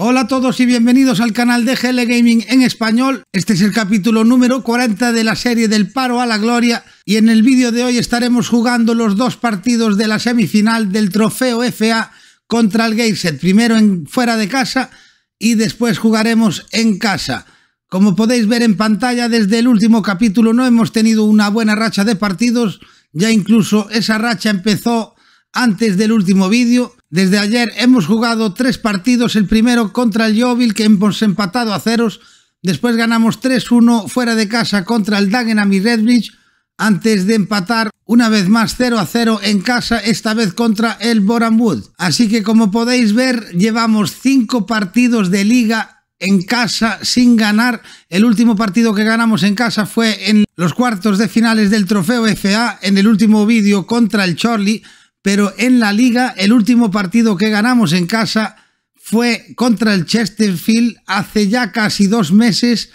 Hola a todos y bienvenidos al canal de GL Gaming en español. Este es el capítulo número 40 de la serie del paro a la gloria y en el vídeo de hoy estaremos jugando los dos partidos de la semifinal del trofeo FA contra el Gateshead. Primero en fuera de casa y después jugaremos en casa. Como podéis ver en pantalla, desde el último capítulo no hemos tenido una buena racha de partidos. Ya incluso esa racha empezó antes del último vídeo. Desde ayer hemos jugado tres partidos, el primero contra el Jovil que hemos empatado a ceros, después ganamos 3-1 fuera de casa contra el Dagenham y Redbridge, antes de empatar una vez más 0 a 0 en casa, esta vez contra el Bournemouth. Así que como podéis ver, llevamos cinco partidos de liga en casa sin ganar. El último partido que ganamos en casa fue en los cuartos de finales del trofeo FA, en el último vídeo contra el Chorley pero en la liga el último partido que ganamos en casa fue contra el Chesterfield hace ya casi dos meses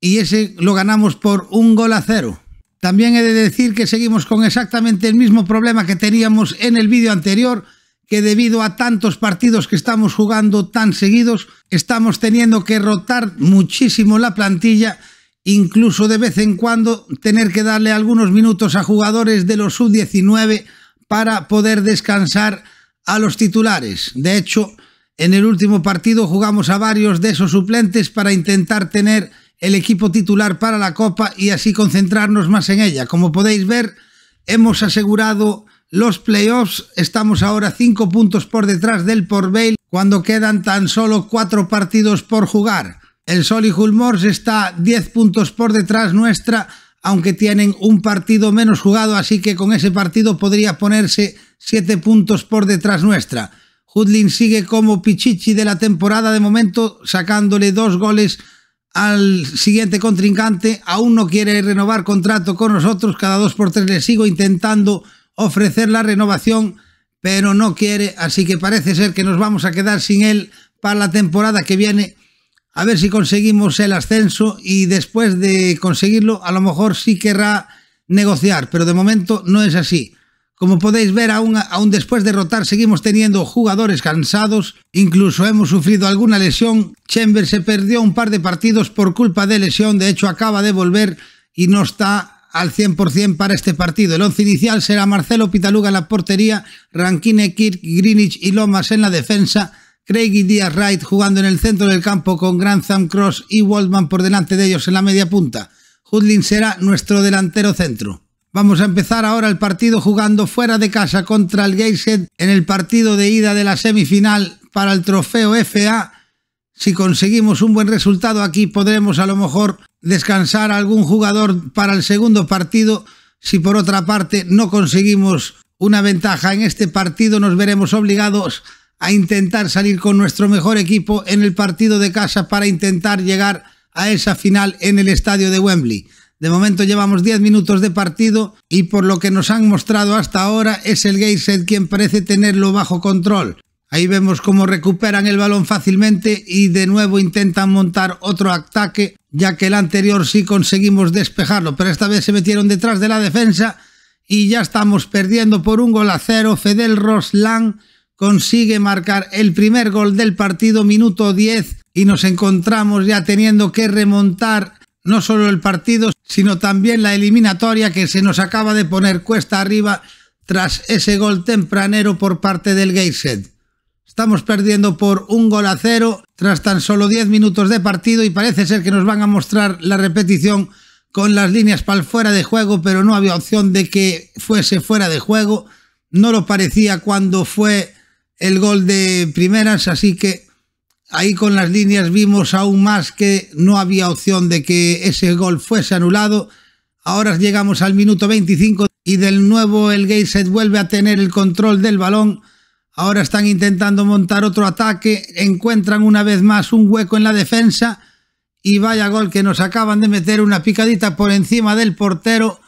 y ese lo ganamos por un gol a cero. También he de decir que seguimos con exactamente el mismo problema que teníamos en el vídeo anterior, que debido a tantos partidos que estamos jugando tan seguidos, estamos teniendo que rotar muchísimo la plantilla, incluso de vez en cuando tener que darle algunos minutos a jugadores de los sub-19 para poder descansar a los titulares. De hecho, en el último partido jugamos a varios de esos suplentes para intentar tener el equipo titular para la Copa y así concentrarnos más en ella. Como podéis ver, hemos asegurado los playoffs. Estamos ahora cinco puntos por detrás del Port cuando quedan tan solo cuatro partidos por jugar. El Solihull Moors está 10 puntos por detrás nuestra aunque tienen un partido menos jugado, así que con ese partido podría ponerse siete puntos por detrás nuestra. Hudlin sigue como Pichichi de la temporada de momento, sacándole dos goles al siguiente contrincante. Aún no quiere renovar contrato con nosotros, cada dos por tres le sigo intentando ofrecer la renovación, pero no quiere, así que parece ser que nos vamos a quedar sin él para la temporada que viene a ver si conseguimos el ascenso y después de conseguirlo a lo mejor sí querrá negociar, pero de momento no es así. Como podéis ver, aún, aún después de rotar seguimos teniendo jugadores cansados, incluso hemos sufrido alguna lesión. Chamber se perdió un par de partidos por culpa de lesión, de hecho acaba de volver y no está al 100% para este partido. El once inicial será Marcelo Pitaluga en la portería, Rankine, Kirk, Greenwich y Lomas en la defensa, Craig Díaz Wright jugando en el centro del campo con Grantham Cross y Waldman por delante de ellos en la media punta. Hudlin será nuestro delantero centro. Vamos a empezar ahora el partido jugando fuera de casa contra el Gateshead en el partido de ida de la semifinal para el trofeo FA. Si conseguimos un buen resultado aquí podremos a lo mejor descansar a algún jugador para el segundo partido. Si por otra parte no conseguimos una ventaja en este partido nos veremos obligados a intentar salir con nuestro mejor equipo en el partido de casa para intentar llegar a esa final en el estadio de Wembley. De momento llevamos 10 minutos de partido y por lo que nos han mostrado hasta ahora es el Gateshead quien parece tenerlo bajo control. Ahí vemos cómo recuperan el balón fácilmente y de nuevo intentan montar otro ataque, ya que el anterior sí conseguimos despejarlo, pero esta vez se metieron detrás de la defensa y ya estamos perdiendo por un gol a cero. Fedel Roslan consigue marcar el primer gol del partido, minuto 10, y nos encontramos ya teniendo que remontar no solo el partido, sino también la eliminatoria que se nos acaba de poner cuesta arriba tras ese gol tempranero por parte del Gateshead. Estamos perdiendo por un gol a cero tras tan solo 10 minutos de partido y parece ser que nos van a mostrar la repetición con las líneas para el fuera de juego, pero no había opción de que fuese fuera de juego. No lo parecía cuando fue el gol de primeras, así que ahí con las líneas vimos aún más que no había opción de que ese gol fuese anulado. Ahora llegamos al minuto 25 y del nuevo el Gateshead vuelve a tener el control del balón. Ahora están intentando montar otro ataque, encuentran una vez más un hueco en la defensa y vaya gol que nos acaban de meter una picadita por encima del portero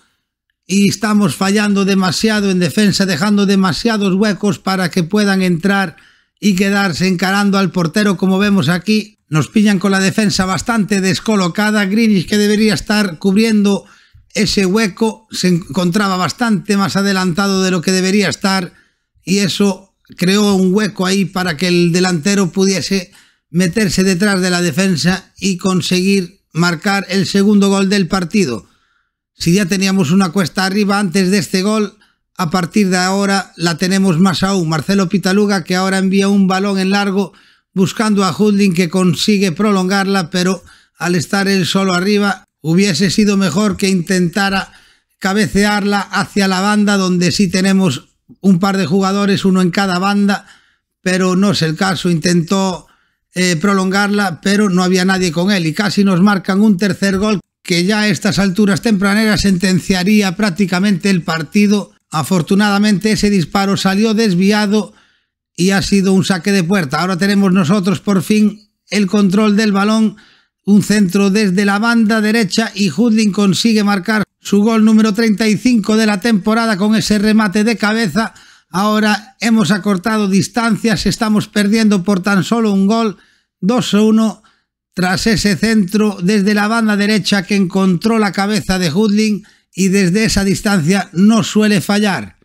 y estamos fallando demasiado en defensa, dejando demasiados huecos para que puedan entrar y quedarse encarando al portero como vemos aquí. Nos pillan con la defensa bastante descolocada. Greenwich que debería estar cubriendo ese hueco se encontraba bastante más adelantado de lo que debería estar y eso creó un hueco ahí para que el delantero pudiese meterse detrás de la defensa y conseguir marcar el segundo gol del partido. Si ya teníamos una cuesta arriba antes de este gol, a partir de ahora la tenemos más aún. Marcelo Pitaluga que ahora envía un balón en largo buscando a Hudlin que consigue prolongarla, pero al estar él solo arriba hubiese sido mejor que intentara cabecearla hacia la banda donde sí tenemos un par de jugadores, uno en cada banda, pero no es el caso. Intentó eh, prolongarla, pero no había nadie con él y casi nos marcan un tercer gol que ya a estas alturas tempraneras sentenciaría prácticamente el partido. Afortunadamente ese disparo salió desviado y ha sido un saque de puerta. Ahora tenemos nosotros por fin el control del balón, un centro desde la banda derecha y Hudlin consigue marcar su gol número 35 de la temporada con ese remate de cabeza. Ahora hemos acortado distancias, estamos perdiendo por tan solo un gol, 2 1 tras ese centro desde la banda derecha que encontró la cabeza de Hudlin y desde esa distancia no suele fallar.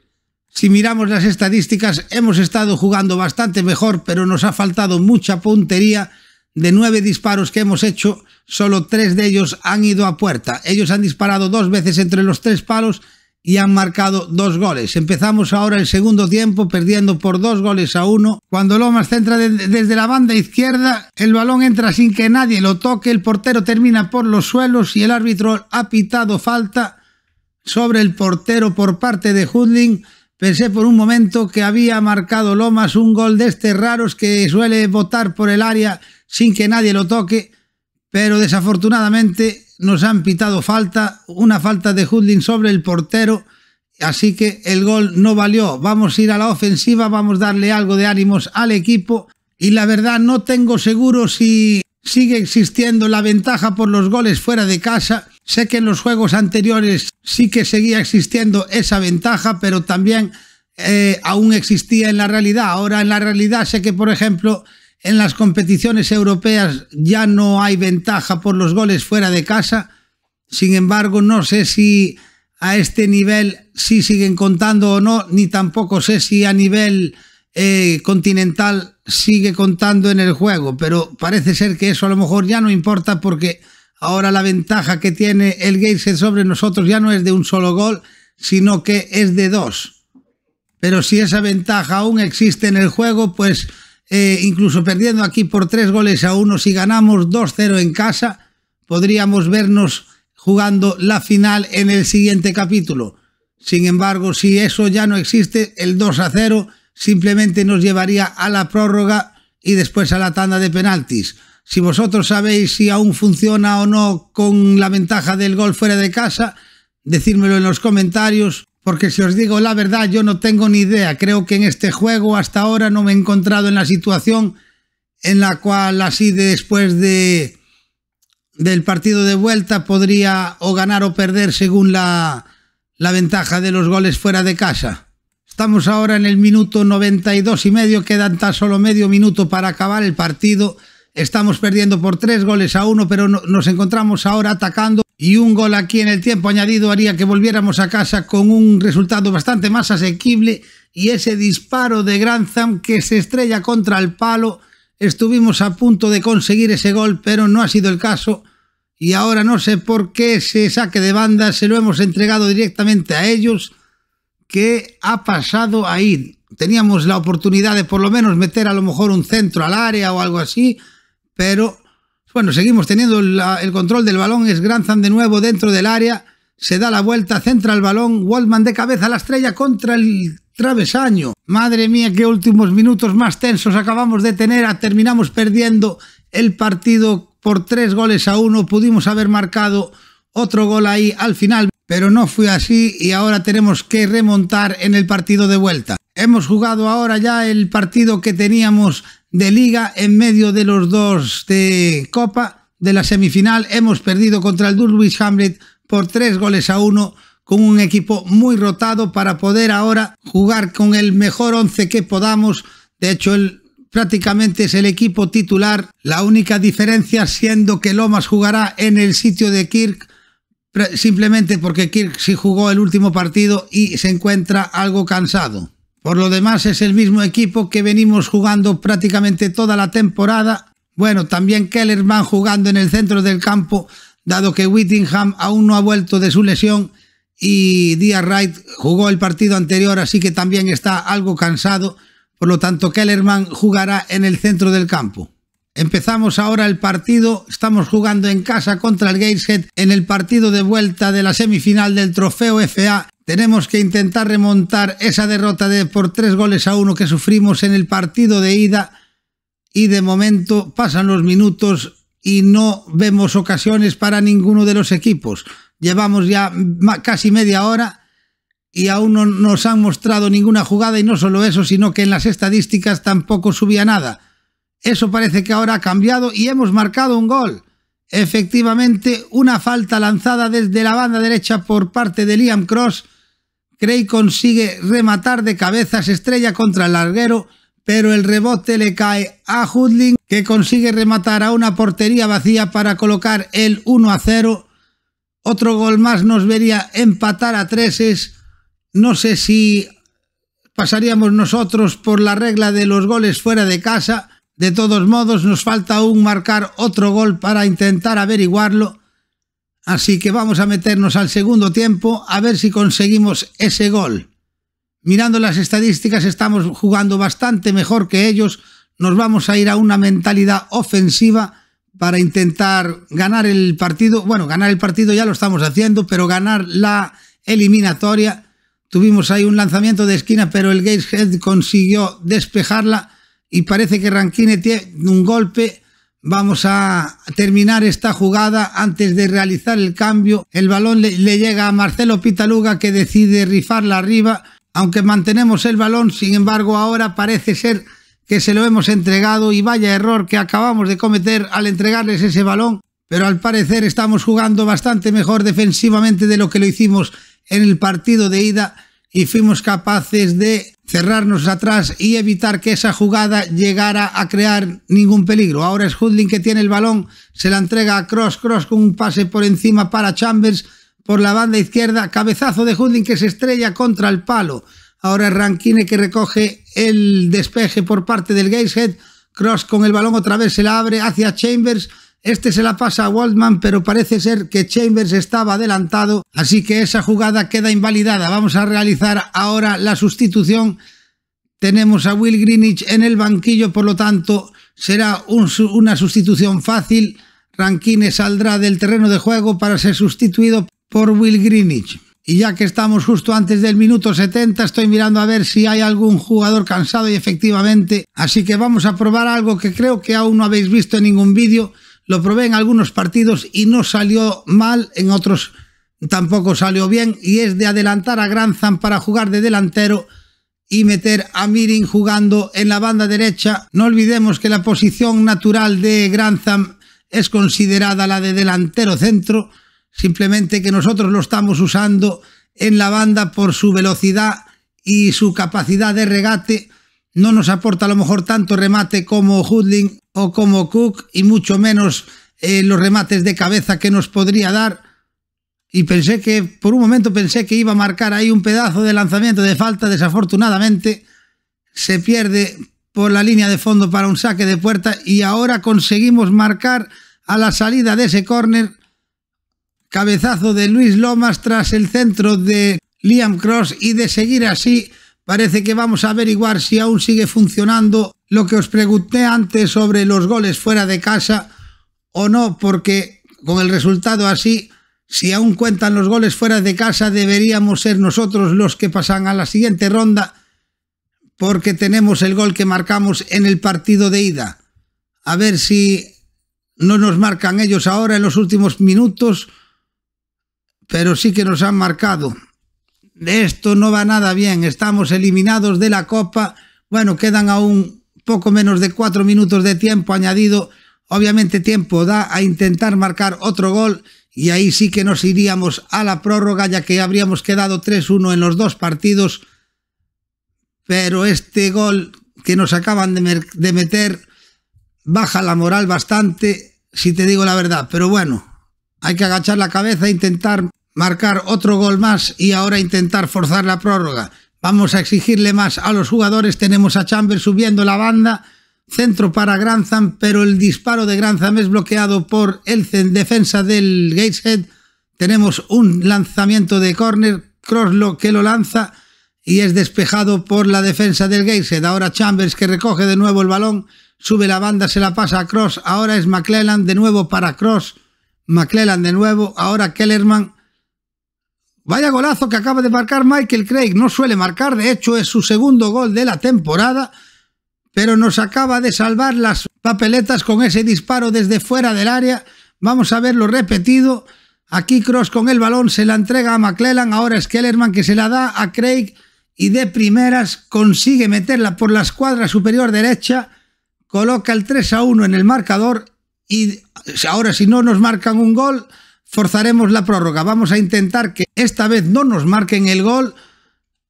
Si miramos las estadísticas, hemos estado jugando bastante mejor, pero nos ha faltado mucha puntería. De nueve disparos que hemos hecho, solo tres de ellos han ido a puerta. Ellos han disparado dos veces entre los tres palos y han marcado dos goles. Empezamos ahora el segundo tiempo perdiendo por dos goles a uno. Cuando Lomas centra desde la banda izquierda, el balón entra sin que nadie lo toque, el portero termina por los suelos y el árbitro ha pitado falta sobre el portero por parte de Hudling. Pensé por un momento que había marcado Lomas un gol de estos raros que suele botar por el área sin que nadie lo toque, pero desafortunadamente nos han pitado falta, una falta de Hudlin sobre el portero, así que el gol no valió. Vamos a ir a la ofensiva, vamos a darle algo de ánimos al equipo y la verdad no tengo seguro si sigue existiendo la ventaja por los goles fuera de casa Sé que en los juegos anteriores sí que seguía existiendo esa ventaja, pero también eh, aún existía en la realidad. Ahora en la realidad sé que, por ejemplo, en las competiciones europeas ya no hay ventaja por los goles fuera de casa. Sin embargo, no sé si a este nivel sí siguen contando o no, ni tampoco sé si a nivel eh, continental sigue contando en el juego, pero parece ser que eso a lo mejor ya no importa porque Ahora la ventaja que tiene el Gateshead sobre nosotros ya no es de un solo gol, sino que es de dos. Pero si esa ventaja aún existe en el juego, pues eh, incluso perdiendo aquí por tres goles a uno, si ganamos 2-0 en casa, podríamos vernos jugando la final en el siguiente capítulo. Sin embargo, si eso ya no existe, el 2 0 simplemente nos llevaría a la prórroga y después a la tanda de penaltis. Si vosotros sabéis si aún funciona o no con la ventaja del gol fuera de casa, decírmelo en los comentarios, porque si os digo la verdad, yo no tengo ni idea. Creo que en este juego hasta ahora no me he encontrado en la situación en la cual así después de del partido de vuelta podría o ganar o perder según la, la ventaja de los goles fuera de casa. Estamos ahora en el minuto 92 y medio, quedan tan solo medio minuto para acabar el partido. Estamos perdiendo por tres goles a uno, pero nos encontramos ahora atacando y un gol aquí en el tiempo añadido haría que volviéramos a casa con un resultado bastante más asequible y ese disparo de Grantham que se estrella contra el palo. Estuvimos a punto de conseguir ese gol, pero no ha sido el caso. Y ahora no sé por qué ese saque de banda se lo hemos entregado directamente a ellos. ¿Qué ha pasado ahí? Teníamos la oportunidad de por lo menos meter a lo mejor un centro al área o algo así pero bueno, seguimos teniendo el control del balón, es Grantham de nuevo dentro del área, se da la vuelta, centra el balón, Waldman de cabeza a la estrella contra el travesaño. Madre mía, qué últimos minutos más tensos. Acabamos de tener, terminamos perdiendo el partido por tres goles a uno, pudimos haber marcado otro gol ahí al final, pero no fue así y ahora tenemos que remontar en el partido de vuelta. Hemos jugado ahora ya el partido que teníamos de liga en medio de los dos de Copa de la semifinal. Hemos perdido contra el Dulwich Hamlet por tres goles a uno con un equipo muy rotado para poder ahora jugar con el mejor once que podamos. De hecho, el, prácticamente es el equipo titular. La única diferencia siendo que Lomas jugará en el sitio de Kirk simplemente porque Kirk sí jugó el último partido y se encuentra algo cansado. Por lo demás es el mismo equipo que venimos jugando prácticamente toda la temporada. Bueno, también Kellerman jugando en el centro del campo, dado que Whittingham aún no ha vuelto de su lesión y Díaz Wright jugó el partido anterior, así que también está algo cansado. Por lo tanto, Kellerman jugará en el centro del campo. Empezamos ahora el partido, estamos jugando en casa contra el Gateshead en el partido de vuelta de la semifinal del trofeo FA. Tenemos que intentar remontar esa derrota de por tres goles a uno que sufrimos en el partido de ida y de momento pasan los minutos y no vemos ocasiones para ninguno de los equipos. Llevamos ya casi media hora y aún no nos han mostrado ninguna jugada y no solo eso, sino que en las estadísticas tampoco subía nada. Eso parece que ahora ha cambiado y hemos marcado un gol. Efectivamente, una falta lanzada desde la banda derecha por parte de Liam Cross. Cray consigue rematar de cabezas estrella contra el larguero, pero el rebote le cae a Hudling, que consigue rematar a una portería vacía para colocar el 1 a 0. Otro gol más nos vería empatar a treses. No sé si pasaríamos nosotros por la regla de los goles fuera de casa de todos modos, nos falta aún marcar otro gol para intentar averiguarlo. Así que vamos a meternos al segundo tiempo a ver si conseguimos ese gol. Mirando las estadísticas estamos jugando bastante mejor que ellos. Nos vamos a ir a una mentalidad ofensiva para intentar ganar el partido. Bueno, ganar el partido ya lo estamos haciendo, pero ganar la eliminatoria. Tuvimos ahí un lanzamiento de esquina, pero el Gateshead consiguió despejarla y parece que Ranquine tiene un golpe. Vamos a terminar esta jugada antes de realizar el cambio. El balón le, llega a Marcelo Pitaluga que decide rifarla arriba. Aunque mantenemos el balón, sin embargo ahora parece ser que se lo hemos entregado y vaya error que acabamos de cometer al entregarles ese balón. Pero al parecer estamos jugando bastante mejor defensivamente de lo que lo hicimos en el partido de ida y fuimos capaces de cerrarnos atrás y evitar que esa jugada llegara a crear ningún peligro. Ahora es Hudlin que tiene el balón, se la entrega a Cross, Cross con un pase por encima para Chambers por la banda izquierda, cabezazo de Hudlin que se estrella contra el palo. Ahora es Rankine que recoge el despeje por parte del Gateshead, Cross con el balón otra vez se la abre hacia Chambers, este se la pasa a Waldman, pero parece ser que Chambers estaba adelantado, así que esa jugada queda invalidada. Vamos a realizar ahora la sustitución. Tenemos a Will Greenwich en el banquillo, por lo tanto será una sustitución fácil. Rankine saldrá del terreno de juego para ser sustituido por Will Greenwich. Y ya que estamos justo antes del minuto 70, estoy mirando a ver si hay algún jugador cansado y efectivamente. Así que vamos a probar algo que creo que aún no habéis visto en ningún vídeo. Lo probé en algunos partidos y no salió mal, en otros tampoco salió bien, y es de adelantar a Grantham para jugar de delantero y meter a Mirin jugando en la banda derecha. No olvidemos que la posición natural de Grantham es considerada la de delantero centro, simplemente que nosotros lo estamos usando en la banda por su velocidad y su capacidad de regate. No nos aporta a lo mejor tanto remate como Hudling o como Cook y mucho menos eh, los remates de cabeza que nos podría dar. Y pensé que, por un momento pensé que iba a marcar ahí un pedazo de lanzamiento de falta, desafortunadamente se pierde por la línea de fondo para un saque de puerta y ahora conseguimos marcar a la salida de ese córner cabezazo de Luis Lomas tras el centro de Liam Cross y de seguir así parece que vamos a averiguar si aún sigue funcionando lo que os pregunté antes sobre los goles fuera de casa o no, porque con el resultado así, si aún cuentan los goles fuera de casa, deberíamos ser nosotros los que pasan a la siguiente ronda, porque tenemos el gol que marcamos en el partido de ida. A ver si no nos marcan ellos ahora en los últimos minutos, pero sí que nos han marcado. Esto no va nada bien, estamos eliminados de la Copa, bueno, quedan aún poco menos de cuatro minutos de tiempo añadido, obviamente tiempo da a intentar marcar otro gol y ahí sí que nos iríamos a la prórroga ya que habríamos quedado 3-1 en los dos partidos, pero este gol que nos acaban de, de meter baja la moral bastante, si te digo la verdad, pero bueno, hay que agachar la cabeza e intentar marcar otro gol más y ahora intentar forzar la prórroga. Vamos a exigirle más a los jugadores. Tenemos a Chambers subiendo la banda centro para Grantham, pero el disparo de Grantham es bloqueado por el defensa del Gateshead. Tenemos un lanzamiento de córner, Cross que lo lanza y es despejado por la defensa del Gateshead. Ahora Chambers que recoge de nuevo el balón, sube la banda, se la pasa a Cross. Ahora es McClellan de nuevo para Cross. McClellan de nuevo. Ahora Kellerman. Vaya golazo que acaba de marcar Michael Craig. No suele marcar, de hecho es su segundo gol de la temporada pero nos acaba de salvar las papeletas con ese disparo desde fuera del área. Vamos a verlo repetido. Aquí Cross con el balón se la entrega a McClellan, ahora es Kellerman que se la da a Craig y de primeras consigue meterla por la escuadra superior derecha, coloca el 3 a 1 en el marcador y ahora si no nos marcan un gol, forzaremos la prórroga. Vamos a intentar que esta vez no nos marquen el gol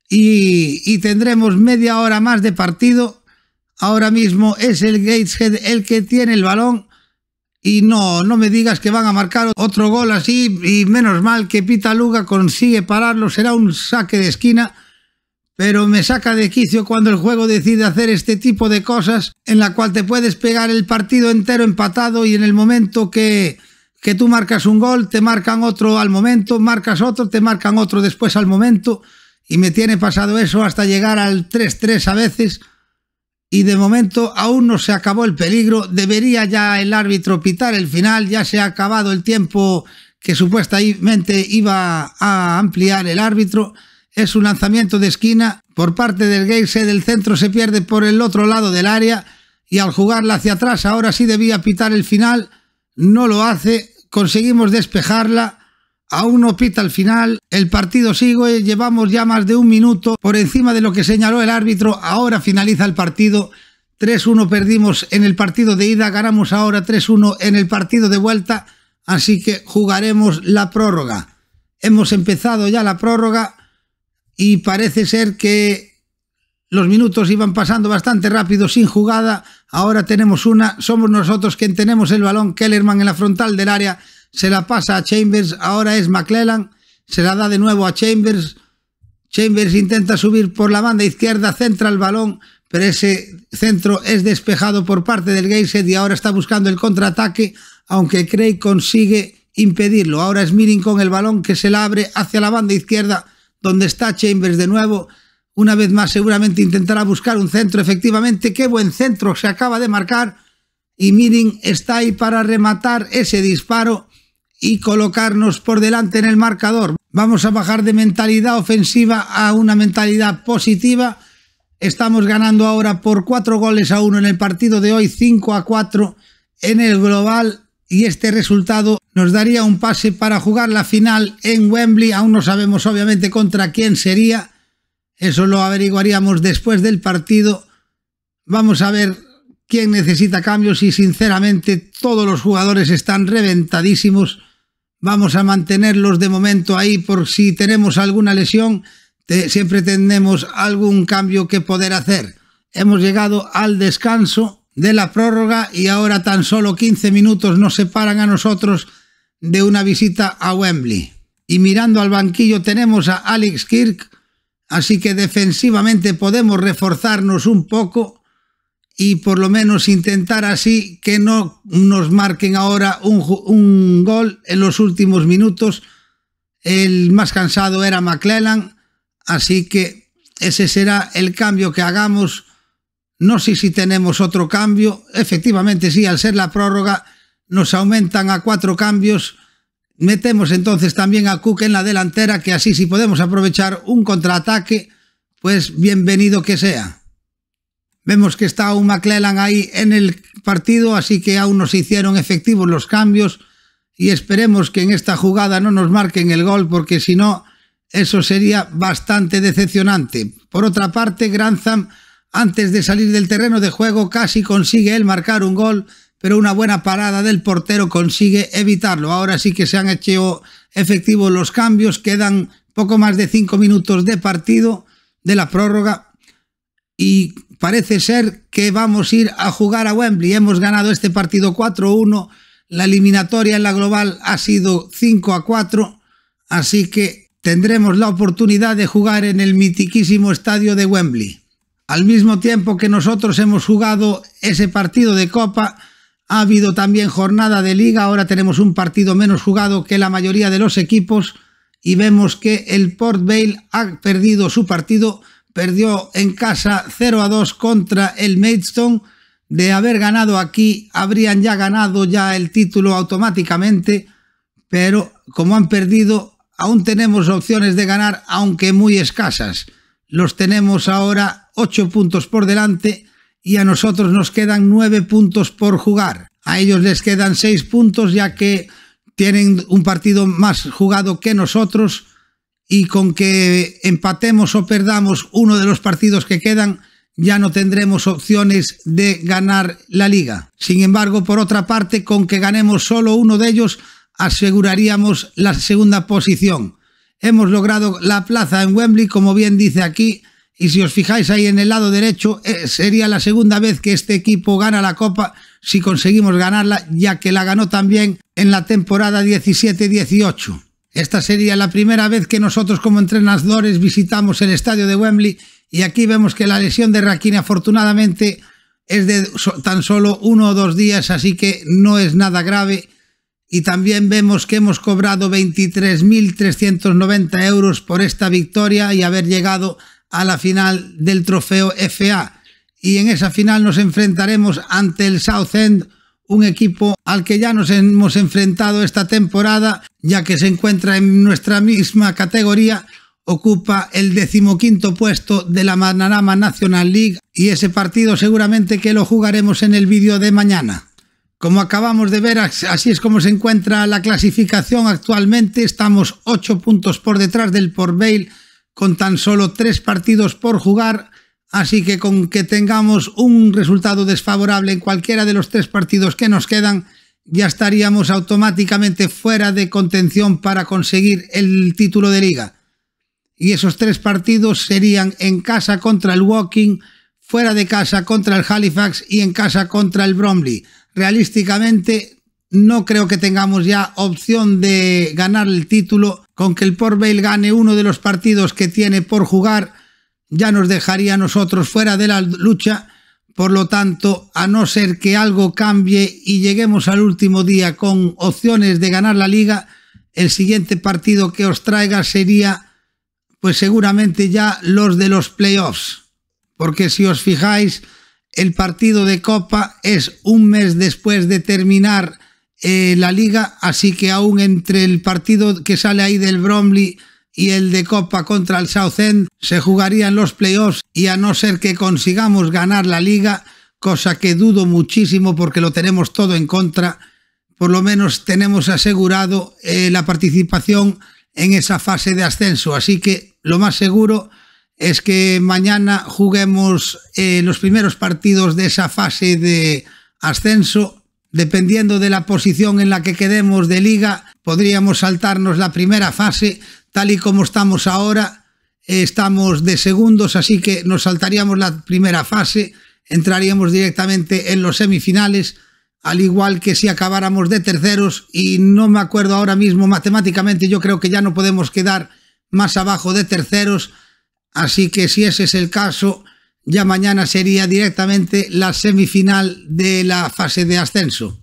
y, y tendremos media hora más de partido ahora mismo es el Gateshead el que tiene el balón y no, no me digas que van a marcar otro gol así y menos mal que Pita Luga consigue pararlo, será un saque de esquina, pero me saca de quicio cuando el juego decide hacer este tipo de cosas en la cual te puedes pegar el partido entero empatado y en el momento que, que tú marcas un gol te marcan otro al momento, marcas otro, te marcan otro después al momento y me tiene pasado eso hasta llegar al 3-3 a veces y de momento aún no se acabó el peligro. Debería ya el árbitro pitar el final, ya se ha acabado el tiempo que supuestamente iba a ampliar el árbitro. Es un lanzamiento de esquina por parte del Geise del centro se pierde por el otro lado del área y al jugarla hacia atrás ahora sí debía pitar el final, no lo hace, conseguimos despejarla Aún no pita al final, el partido sigue, llevamos ya más de un minuto por encima de lo que señaló el árbitro, ahora finaliza el partido, 3-1 perdimos en el partido de ida, ganamos ahora 3-1 en el partido de vuelta, así que jugaremos la prórroga. Hemos empezado ya la prórroga y parece ser que los minutos iban pasando bastante rápido sin jugada, ahora tenemos una, somos nosotros quien tenemos el balón, Kellerman en la frontal del área, se la pasa a Chambers, ahora es McClellan, se la da de nuevo a Chambers, Chambers intenta subir por la banda izquierda, centra el balón, pero ese centro es despejado por parte del Geyser y ahora está buscando el contraataque, aunque Craig consigue impedirlo. Ahora es Mirin con el balón que se la abre hacia la banda izquierda, donde está Chambers de nuevo. Una vez más seguramente intentará buscar un centro, efectivamente. Qué buen centro se acaba de marcar y Mirin está ahí para rematar ese disparo y colocarnos por delante en el marcador. Vamos a bajar de mentalidad ofensiva a una mentalidad positiva. Estamos ganando ahora por cuatro goles a uno en el partido de hoy, 5 a 4 en el global y este resultado nos daría un pase para jugar la final en Wembley. Aún no sabemos obviamente contra quién sería. Eso lo averiguaríamos después del partido. Vamos a ver quién necesita cambios y sinceramente todos los jugadores están reventadísimos vamos a mantenerlos de momento ahí por si tenemos alguna lesión, siempre tenemos algún cambio que poder hacer. Hemos llegado al descanso de la prórroga y ahora tan solo 15 minutos nos separan a nosotros de una visita a Wembley. Y mirando al banquillo tenemos a Alex Kirk, así que defensivamente podemos reforzarnos un poco y por lo menos intentar así que no nos marquen ahora un, gol en los últimos minutos. El más cansado era McClellan, así que ese será el cambio que hagamos. No sé si tenemos otro cambio. Efectivamente, sí, al ser la prórroga nos aumentan a cuatro cambios. Metemos entonces también a Cook en la delantera, que así si podemos aprovechar un contraataque, pues bienvenido que sea. Vemos que está un McClellan ahí en el partido, así que aún no se hicieron efectivos los cambios y esperemos que en esta jugada no nos marquen el gol porque si no, eso sería bastante decepcionante. Por otra parte, Grantham, antes de salir del terreno de juego, casi consigue él marcar un gol, pero una buena parada del portero consigue evitarlo. Ahora sí que se han hecho efectivos los cambios, quedan poco más de cinco minutos de partido de la prórroga y parece ser que vamos a ir a jugar a Wembley. Hemos ganado este partido 4-1. La eliminatoria en la global ha sido 5-4. Así que tendremos la oportunidad de jugar en el mitiquísimo estadio de Wembley. Al mismo tiempo que nosotros hemos jugado ese partido de Copa, ha habido también jornada de liga, ahora tenemos un partido menos jugado que la mayoría de los equipos y vemos que el Port Vale ha perdido su partido, perdió en casa 0 a 2 contra el Maidstone. De haber ganado aquí, habrían ya ganado ya el título automáticamente, pero como han perdido, aún tenemos opciones de ganar, aunque muy escasas. Los tenemos ahora 8 puntos por delante y a nosotros nos quedan 9 puntos por jugar. A ellos les quedan 6 puntos ya que tienen un partido más jugado que nosotros y con que empatemos o perdamos uno de los partidos que quedan, ya no tendremos opciones de ganar la liga. Sin embargo, por otra parte, con que ganemos solo uno de ellos, aseguraríamos la segunda posición. Hemos logrado la plaza en Wembley, como bien dice aquí, y si os fijáis ahí en el lado derecho, eh, sería la segunda vez que este equipo gana la Copa si conseguimos ganarla, ya que la ganó también en la temporada 17-18. Esta sería la primera vez que nosotros como entrenadores visitamos el estadio de Wembley y aquí vemos que la lesión de Rakini afortunadamente es de tan solo uno o dos días, así que no es nada grave. Y también vemos que hemos cobrado 23.390 euros por esta victoria y haber llegado a la final del trofeo FA. Y en esa final nos enfrentaremos ante el Southend, un equipo al que ya nos hemos enfrentado esta temporada, ya que se encuentra en nuestra misma categoría, ocupa el decimoquinto puesto de la Manarama National League y ese partido seguramente que lo jugaremos en el vídeo de mañana. Como acabamos de ver, así es como se encuentra la clasificación actualmente. Estamos 8 puntos por detrás del Port Vale con tan solo tres partidos por jugar, así que con que tengamos un resultado desfavorable en cualquiera de los tres partidos que nos quedan, ya estaríamos automáticamente fuera de contención para conseguir el título de liga. Y esos tres partidos serían en casa contra el Walking, fuera de casa contra el Halifax y en casa contra el Bromley. Realísticamente no creo que tengamos ya opción de ganar el título. Con que el Port Vale gane uno de los partidos que tiene por jugar, ya nos dejaría a nosotros fuera de la lucha. Por lo tanto, a no ser que algo cambie y lleguemos al último día con opciones de ganar la liga, el siguiente partido que os traiga sería, pues seguramente ya los de los playoffs. Porque si os fijáis, el partido de Copa es un mes después de terminar eh, la liga, así que aún entre el partido que sale ahí del Bromley y el de Copa contra el Southend se jugarían los playoffs y a no ser que consigamos ganar la liga, cosa que dudo muchísimo porque lo tenemos todo en contra, por lo menos tenemos asegurado eh, la participación en esa fase de ascenso, así que lo más seguro es que mañana juguemos eh, los primeros partidos de esa fase de ascenso Dependiendo de la posición en la que quedemos de liga, podríamos saltarnos la primera fase, tal y como estamos ahora. Estamos de segundos, así que nos saltaríamos la primera fase, entraríamos directamente en los semifinales, al igual que si acabáramos de terceros, y no me acuerdo ahora mismo matemáticamente, yo creo que ya no podemos quedar más abajo de terceros, así que si ese es el caso, ya mañana sería directamente la semifinal de la fase de ascenso.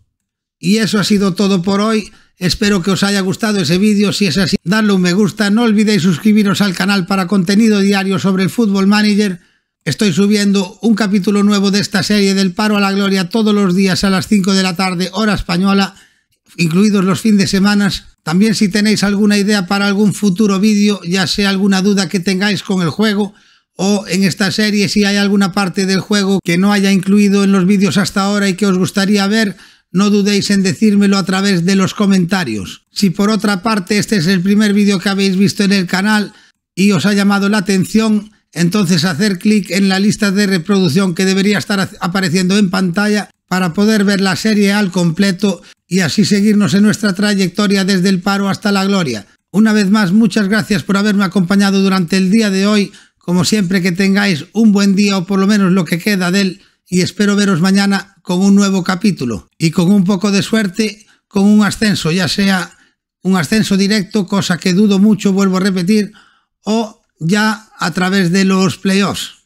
Y eso ha sido todo por hoy. Espero que os haya gustado ese vídeo. Si es así, dadle un me gusta. No olvidéis suscribiros al canal para contenido diario sobre el Football Manager. Estoy subiendo un capítulo nuevo de esta serie del paro a la gloria todos los días a las 5 de la tarde, hora española, incluidos los fines de semana. También si tenéis alguna idea para algún futuro vídeo, ya sea alguna duda que tengáis con el juego, o en esta serie si hay alguna parte del juego que no haya incluido en los vídeos hasta ahora y que os gustaría ver, no dudéis en decírmelo a través de los comentarios. Si por otra parte este es el primer vídeo que habéis visto en el canal y os ha llamado la atención, entonces hacer clic en la lista de reproducción que debería estar apareciendo en pantalla para poder ver la serie al completo y así seguirnos en nuestra trayectoria desde el paro hasta la gloria. Una vez más, muchas gracias por haberme acompañado durante el día de hoy. Como siempre que tengáis un buen día o por lo menos lo que queda de él y espero veros mañana con un nuevo capítulo y con un poco de suerte con un ascenso, ya sea un ascenso directo, cosa que dudo mucho, vuelvo a repetir, o ya a través de los playoffs.